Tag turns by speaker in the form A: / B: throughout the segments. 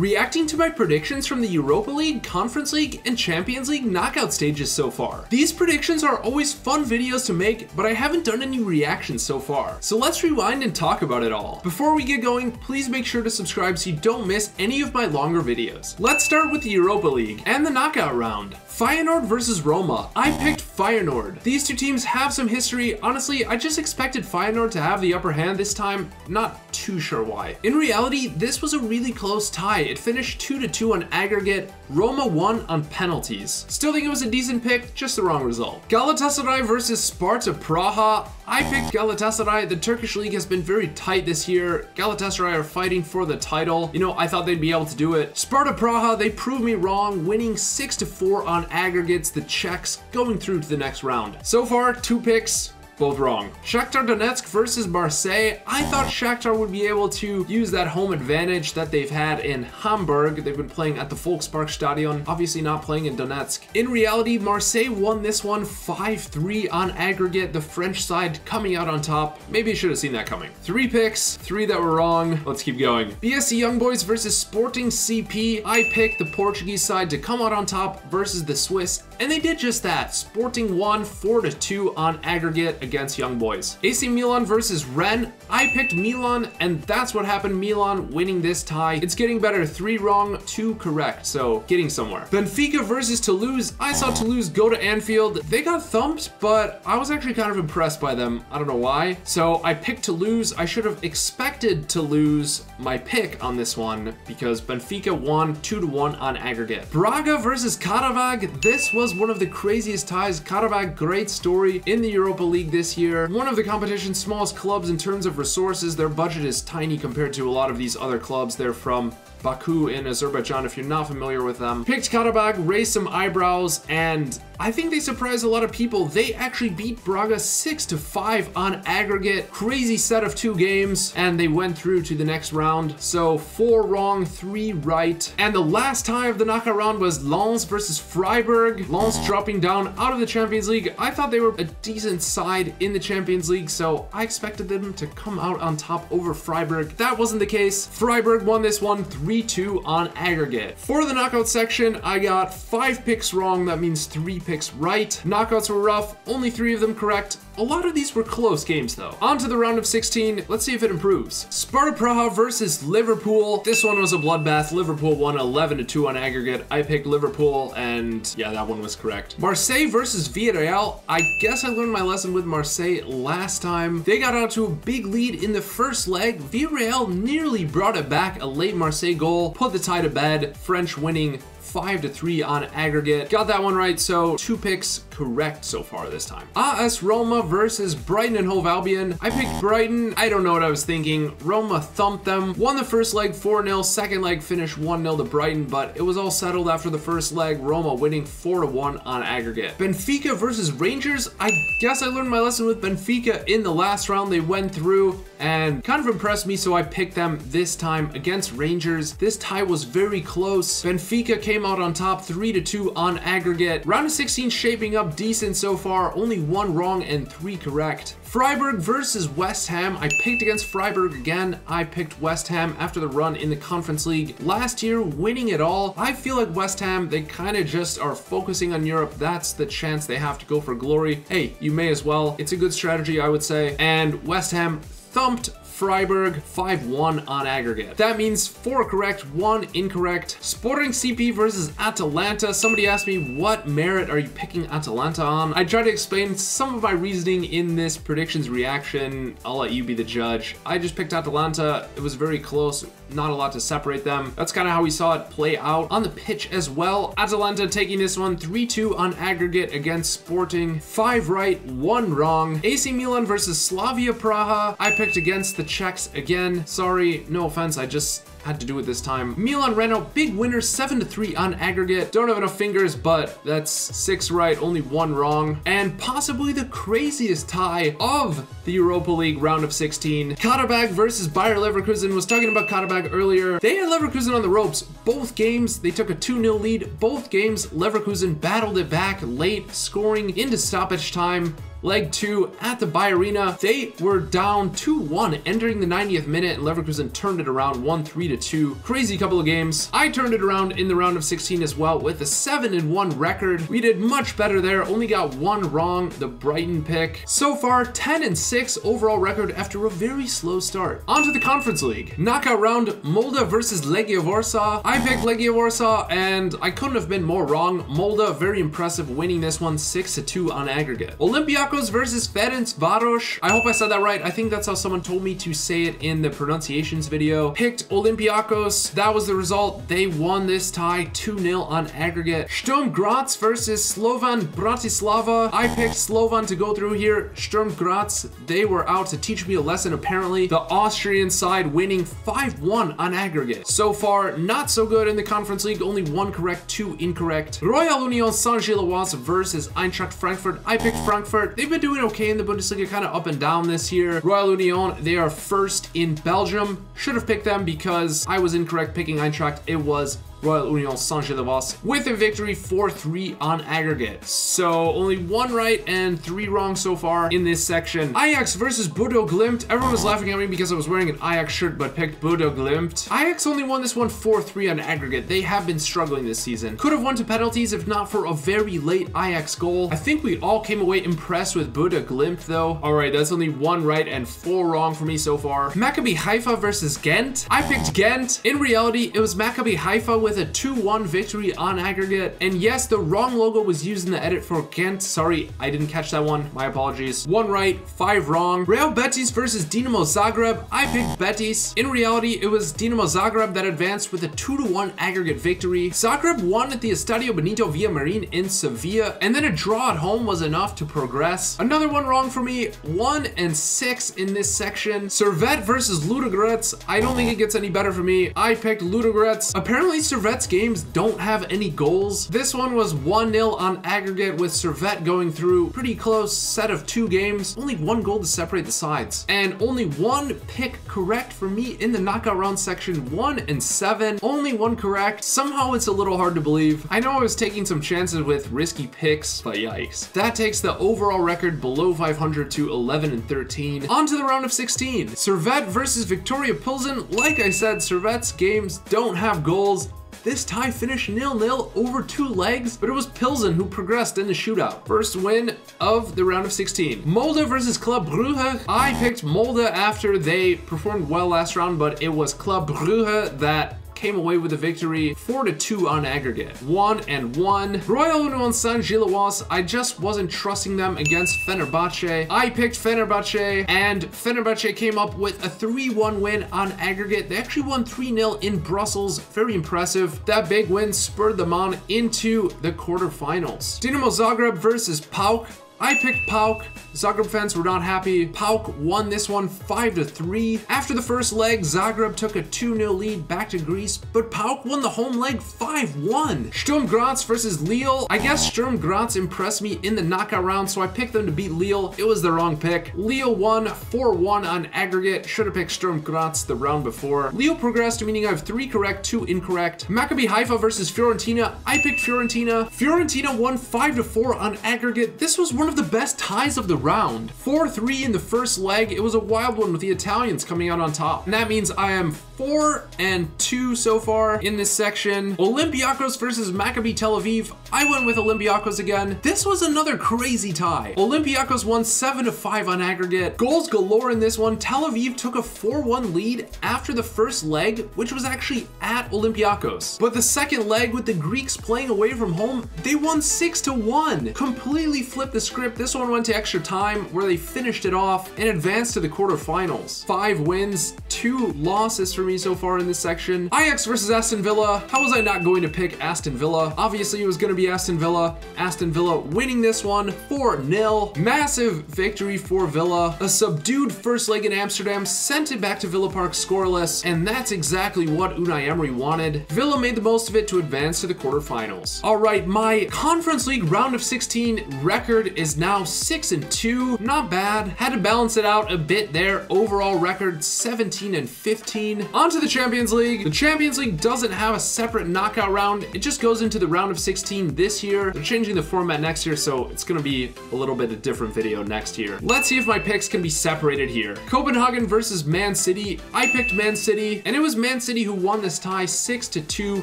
A: Reacting to my predictions from the Europa League, Conference League, and Champions League knockout stages so far. These predictions are always fun videos to make, but I haven't done any reactions so far. So let's rewind and talk about it all. Before we get going, please make sure to subscribe so you don't miss any of my longer videos. Let's start with the Europa League and the knockout round. Feyenoord versus Roma. I picked Feyenoord. These two teams have some history. Honestly, I just expected Feyenoord to have the upper hand this time. Not too sure why. In reality, this was a really close tie. It finished 2-2 on aggregate. Roma won on penalties. Still think it was a decent pick, just the wrong result. Galatasaray versus Sparta Praha. I picked Galatasaray. The Turkish league has been very tight this year. Galatasaray are fighting for the title. You know, I thought they'd be able to do it. Sparta Praha, they proved me wrong, winning 6-4 on aggregates, the Czechs going through to the next round. So far, two picks, both wrong. Shakhtar Donetsk versus Marseille. I thought Shakhtar would be able to use that home advantage that they've had in Hamburg. They've been playing at the Volksparkstadion, obviously not playing in Donetsk. In reality, Marseille won this one 5-3 on aggregate, the French side coming out on top. Maybe you should have seen that coming. Three picks, three that were wrong. Let's keep going. BSC Young Boys versus Sporting CP. I picked the Portuguese side to come out on top versus the Swiss, and they did just that. Sporting won four to two on aggregate against Young Boys. AC Milan versus Rennes. I picked Milan, and that's what happened. Milan winning this tie. It's getting better. Three wrong, two correct, so getting somewhere. Benfica versus Toulouse. I saw oh. Toulouse go to Anfield. They got thumped, but I was actually kind of impressed by them. I don't know why. So I picked Toulouse. I should have expected to lose my pick on this one because Benfica won 2 to 1 on aggregate. Braga versus Qarabag. This was one of the craziest ties. Qarabag, great story in the Europa League this year. One of the competition's smallest clubs in terms of resources. Their budget is tiny compared to a lot of these other clubs. They're from Baku in Azerbaijan, if you're not familiar with them. Picked Qarabag, raised some eyebrows, and I think they surprised a lot of people. They actually beat Braga 6 to 5 on aggregate. Crazy set of two games, and they went through to the next round. So four wrong, three right. And the last tie of the knockout round was Lens versus Freiburg. Lens dropping down out of the Champions League. I thought they were a decent side in the Champions League, so I expected them to come out on top over Freiburg. That wasn't the case. Freiburg won this one 3 3-2 on aggregate. For the knockout section, I got five picks wrong. That means three picks right. Knockouts were rough, only three of them correct. A lot of these were close games though. On to the round of 16, let's see if it improves. Sparta Praha versus Liverpool. This one was a bloodbath. Liverpool won 11 to 2 on aggregate. I picked Liverpool and yeah, that one was correct. Marseille versus Villarreal. I guess I learned my lesson with Marseille last time. They got out to a big lead in the first leg. Villarreal nearly brought it back. A late Marseille goal put the tie to bed. French winning 5 to 3 on aggregate. Got that one right, so two picks correct so far this time. AS Roma versus Brighton and Hove Albion. I picked Brighton. I don't know what I was thinking. Roma thumped them. Won the first leg 4-0. Second leg finished 1-0 to Brighton, but it was all settled after the first leg. Roma winning 4-1 on aggregate. Benfica versus Rangers. I guess I learned my lesson with Benfica in the last round. They went through and kind of impressed me, so I picked them this time against Rangers. This tie was very close. Benfica came came out on top 3 to 2 on aggregate. Round of 16 shaping up decent so far, only one wrong and three correct. Freiburg versus West Ham. I picked against Freiburg again. I picked West Ham after the run in the Conference League last year, winning it all. I feel like West Ham, they kind of just are focusing on Europe. That's the chance they have to go for glory. Hey, you may as well. It's a good strategy, I would say. And West Ham thumped Freiburg 5-1 on aggregate. That means four correct, one incorrect. Sporting CP versus Atalanta. Somebody asked me, what merit are you picking Atalanta on? I tried to explain some of my reasoning in this predictions reaction. I'll let you be the judge. I just picked Atalanta. It was very close, not a lot to separate them. That's kind of how we saw it play out on the pitch as well. Atalanta taking this one 3-2 on aggregate against Sporting. Five right, one wrong. AC Milan versus Slavia Praha. I picked against the the Czechs again. Sorry, no offense, I just had to do it this time. Milan Reno, big winner, 7-3 on aggregate. Don't have enough fingers, but that's six right, only one wrong. And possibly the craziest tie of the Europa League round of 16. Qarabag versus Bayer Leverkusen. Was talking about Qarabag earlier. They had Leverkusen on the ropes. Both games, they took a 2-0 lead. Both games, Leverkusen battled it back late, scoring into stoppage time leg two at the BayArena. They were down 2-1 entering the 90th minute and Leverkusen turned it around 1-3-2. Crazy couple of games. I turned it around in the round of 16 as well with a 7-1 record. We did much better there, only got one wrong, the Brighton pick. So far, 10-6 overall record after a very slow start. On to the Conference League. Knockout round, Molde versus Legia Warsaw. I picked Legia Warsaw and I couldn't have been more wrong. Molde, very impressive, winning this one 6-2 on aggregate. Olympiacos versus Ferencvaros. I hope I said that right. I think that's how someone told me to say it in the pronunciations video. Picked Olympiacos. That was the result. They won this tie 2-0 on aggregate. Sturm Graz versus Slovan Bratislava. I picked Slovan to go through here. Sturm Graz, they were out to teach me a lesson apparently. The Austrian side winning 5-1 on aggregate. So far, not so good in the Conference League. Only one correct, two incorrect. Royal Union Saint-Gilloise versus Eintracht Frankfurt. I picked Frankfurt. They've been doing okay in the Bundesliga, kind of up and down this year. Royal Union, they are first in Belgium. Should have picked them because I was incorrect picking Eintracht. It was Royal Union Saint-Gilloise with a victory 4-3 on aggregate. So only one right and three wrong so far in this section. Ajax versus Bodo Glimt. Everyone was laughing at me because I was wearing an Ajax shirt but picked Bodo Glimt. Ajax only won this one 4-3 on aggregate. They have been struggling this season. Could have won to penalties if not for a very late Ajax goal. I think we all came away impressed with Bodo Glimt though. All right, that's only one right and four wrong for me so far. Maccabi Haifa versus Ghent. I picked Ghent. In reality, it was Maccabi Haifa with with a 2-1 victory on aggregate. And yes, the wrong logo was used in the edit for Ghent. Sorry, I didn't catch that one. My apologies. One right, five wrong. Real Betis versus Dinamo Zagreb. I picked Betis. In reality, it was Dinamo Zagreb that advanced with a 2-1 aggregate victory. Zagreb won at the Estadio Benito Villamarin in Sevilla, and then a draw at home was enough to progress. Another one wrong for me, one and six in this section. Servette versus Ludogorets. I don't think it gets any better for me. I picked Ludogorets. Apparently Servette Servette's games don't have any goals. This one was 1-0 on aggregate with Servette going through pretty close set of two games. Only one goal to separate the sides. And only one pick correct for me in the knockout round section, one and seven. Only one correct. Somehow it's a little hard to believe. I know I was taking some chances with risky picks, but yikes. That takes the overall record below 500 to 11 and 13. On to the round of 16. Servette versus Viktoria Pilsen. Like I said, Servette's games don't have goals. This tie finished nil-nil over two legs, but it was Pilsen who progressed in the shootout. First win of the round of 16. Molde versus Club Brugge. I picked Molde after they performed well last round, but it was Club Brugge that came away with a victory 4 to 2 on aggregate. 1 and 1. Royal Union Saint-Gilloise, I just wasn't trusting them against Fenerbahce. I picked Fenerbahce and Fenerbahce came up with a 3-1 win on aggregate. They actually won 3-0 in Brussels. Very impressive. That big win spurred them on into the quarterfinals. Dinamo Zagreb versus PAOK. I picked PAOK. Zagreb fans were not happy. PAOK won this one 5-3. After the first leg, Zagreb took a 2-0 lead back to Greece, but PAOK won the home leg 5-1. Sturm Graz versus Lille. I guess Sturm Graz impressed me in the knockout round, so I picked them to beat Lille. It was the wrong pick. Lille won 4-1 on aggregate. Should have picked Sturm Graz the round before. Lille progressed, meaning I have three correct, two incorrect. Maccabi Haifa versus Fiorentina. I picked Fiorentina. Fiorentina won 5-4 on aggregate. This was one of the best ties of the round. 4-3 in the first leg. It was a wild one with the Italians coming out on top. And that means I am 4 and 2 so far in this section. Olympiacos versus Maccabi Tel Aviv. I went with Olympiacos again. This was another crazy tie. Olympiacos won 7 to 5 on aggregate. Goals galore in this one. Tel Aviv took a 4-1 lead after the first leg, which was actually at Olympiacos. But the second leg with the Greeks playing away from home, they won 6 to 1. Completely flipped the script. This one went to extra time where they finished it off and advanced to the quarterfinals. Five wins, two losses for me so far in this section. Ajax versus Aston Villa. How was I not going to pick Aston Villa? Obviously, it was going to be Aston Villa. Aston Villa winning this one 4-0. Massive victory for Villa. A subdued first leg in Amsterdam sent it back to Villa Park scoreless, and that's exactly what Unai Emery wanted. Villa made the most of it to advance to the quarterfinals. All right, my Conference League round of 16 record is now 6 and 2. Not bad. Had to balance it out a bit there. Overall record 17 and 15. On to the Champions League. The Champions League doesn't have a separate knockout round. It just goes into the round of 16 this year. They're changing the format next year, so it's gonna be a little bit of different video next year. Let's see if my picks can be separated here. Copenhagen versus Man City. I picked Man City, and it was Man City who won this tie 6 to 2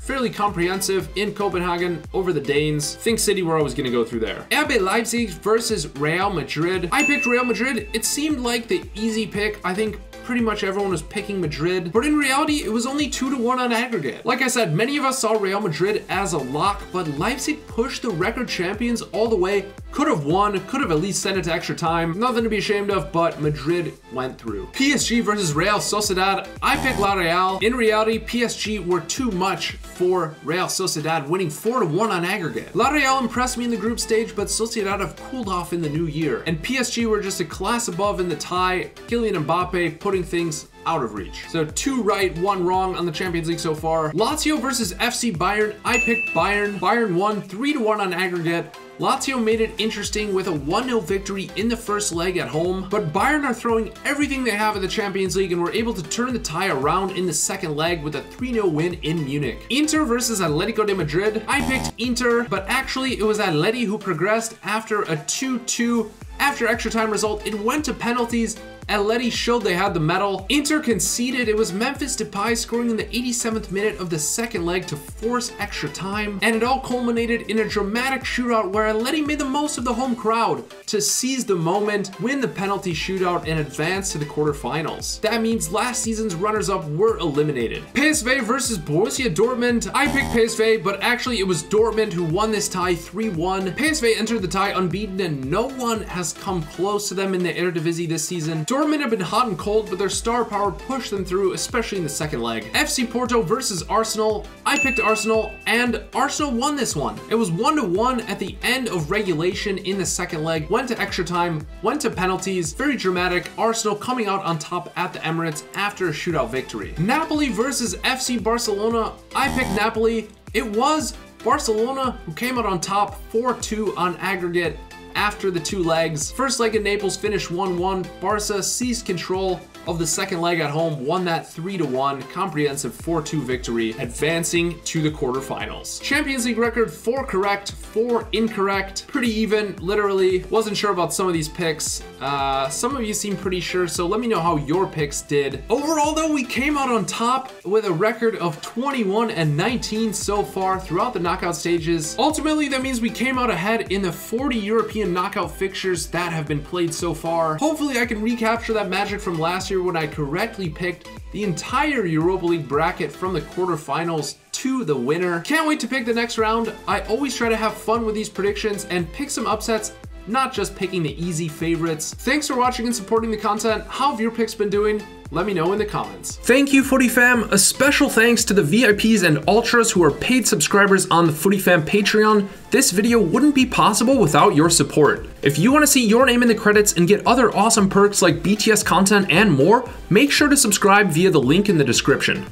A: fairly comprehensive in Copenhagen over the Danes. Think City were always to go through there. RB Leipzig versus Real Madrid. I picked Real Madrid. It seemed like the easy pick. I think pretty much everyone was picking Madrid, but in reality, it was only 2 to 1 on aggregate. Like I said, many of us saw Real Madrid as a lock, but Leipzig pushed the record champions all the way, could have won, could have at least sent it to extra time. Nothing to be ashamed of, but Madrid went through. PSG versus Real Sociedad. I picked La Real. In reality, PSG were too much for Real Sociedad, winning 4 to 1 on aggregate. La Real impressed me in the group stage, but Sociedad have cooled off in the new year. And PSG were just a class above in the tie. Kylian Mbappe putting putting things out of reach. So two right, one wrong on the Champions League so far. Lazio versus FC Bayern. I picked Bayern. Bayern won 3 to 1 on aggregate. Lazio made it interesting with a 1-0 victory in the first leg at home, but Bayern are throwing everything they have at the Champions League and were able to turn the tie around in the second leg with a 3-0 win in Munich. Inter versus Atletico de Madrid. I picked Inter, but actually it was Atleti who progressed after a 2-2 after extra time result. It went to penalties Atleti showed they had the mettle. Inter conceded. It was Memphis Depay scoring in the 87th minute of the second leg to force extra time. And it all culminated in a dramatic shootout where Atleti made the most of the home crowd to seize the moment, win the penalty shootout, and advance to the quarterfinals. That means last season's runners-up were eliminated. PSV versus Borussia Dortmund. I picked PSV, but actually it was Dortmund who won this tie 3-1. PSV entered the tie unbeaten and no one has come close to them in the Eredivisie this season. Dortmund Dortmund have been hot and cold, but their star power pushed them through, especially in the second leg. FC Porto versus Arsenal. I picked Arsenal, and Arsenal won this one. It was 1-1 at the end of regulation in the second leg, went to extra time, went to penalties, very dramatic. Arsenal coming out on top at the Emirates after a shootout victory. Napoli versus FC Barcelona. I picked Napoli. It was Barcelona who came out on top 4-2 on aggregate after the two legs. First leg in Naples finished 1-1. Barca seized control of the second leg at home, won that 3-1 comprehensive 4-2 victory, advancing to the quarterfinals. Champions League record, 4 correct, 4 incorrect, pretty even, literally. Wasn't sure about some of these picks. Uh, some of you seem pretty sure, so let me know how your picks did. Overall though, we came out on top with a record of 21 and 19 so far throughout the knockout stages. Ultimately, that means we came out ahead in the 40 European knockout fixtures that have been played so far. Hopefully I can recapture that magic from last year year when I correctly picked the entire Europa League bracket from the quarterfinals to the winner. Can't wait to pick the next round. I always try to have fun with these predictions and pick some upsets not just picking the easy favorites. Thanks for watching and supporting the content. How have your picks been doing? Let me know in the comments. Thank you, Footy Fam. A special thanks to the VIPs and Ultras who are paid subscribers on the Footy Fam Patreon. This video wouldn't be possible without your support. If you want to see your name in the credits and get other awesome perks like BTS content and more, make sure to subscribe via the link in the description.